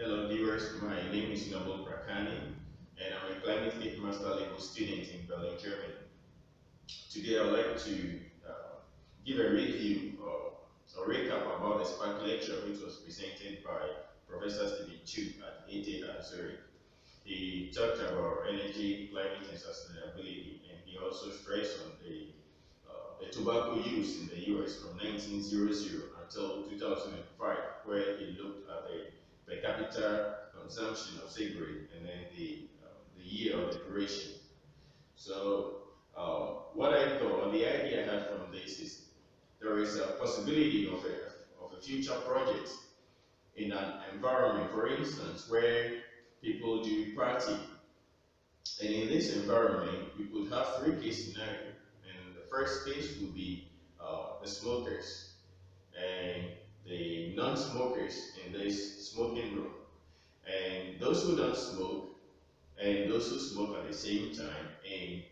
Hello viewers, my name is Noble Krakani and I'm a climate lead master level student in Berlin, Germany. Today I'd like to uh, give a review or a recap about the SPARK lecture which was presented by Professor Steven Chu at ETH Zurich. He talked about energy, climate and sustainability and he also stressed on the, uh, the tobacco use in the US from 1900 until 2005 where he looked at the per capita consumption of cigarette and then the, uh, the year of the duration. So uh, what I thought, the idea I had from this is there is a possibility of a, of a future project in an environment, for instance, where people do party. And in this environment, we could have three case scenarios. And the first case would be uh, the smokers. And the non-smokers in this room. Those who don't smoke and those who smoke at the same time in,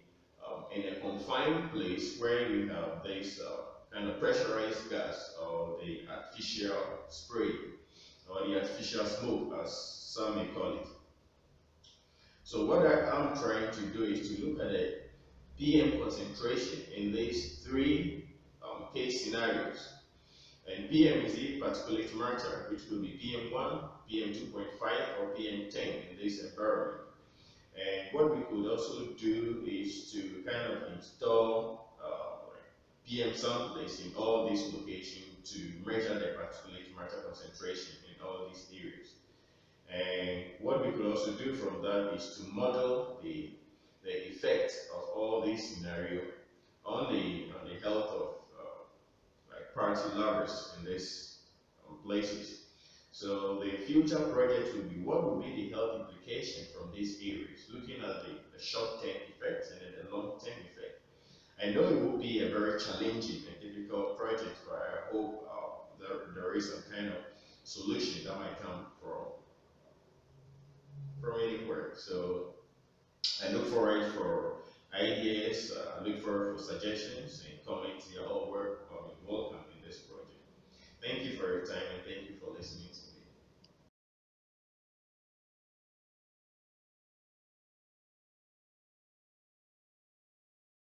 um, in a confined place where you have this uh, kind of pressurized gas or the artificial spray or the artificial smoke as some may call it. So what I am trying to do is to look at the PM concentration in these three um, case scenarios and PM is the particulate matter, which will be PM1, PM2.5, or PM10 in this environment. And what we could also do is to kind of install uh, PM samplers in all these locations to measure the particulate matter concentration in all these areas. And what we could also do from that is to model the, the effect of all these scenarios on the, on the health of party lovers in these um, places. So the future project will be what will be the health implication from these areas, looking at the, the short-term effects and then the long-term effect. I know it will be a very challenging and difficult project, but I hope uh, there, there is some kind of solution that might come from from anywhere. So I look forward for ideas, uh, I look forward for suggestions and comments. You're all welcome this project. Thank you for your time and thank you for listening to me.